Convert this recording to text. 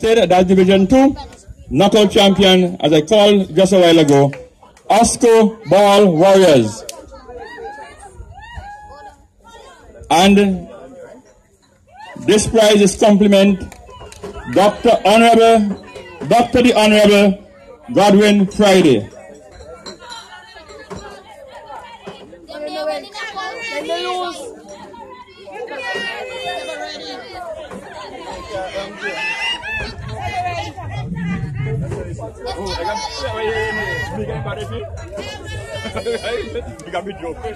That's Division 2. Knockout champion, as I called just a while ago, Osco Ball Warriors. And this prize is compliment Dr. Honorable, Dr. the Honorable Godwin Friday. Mika mi jope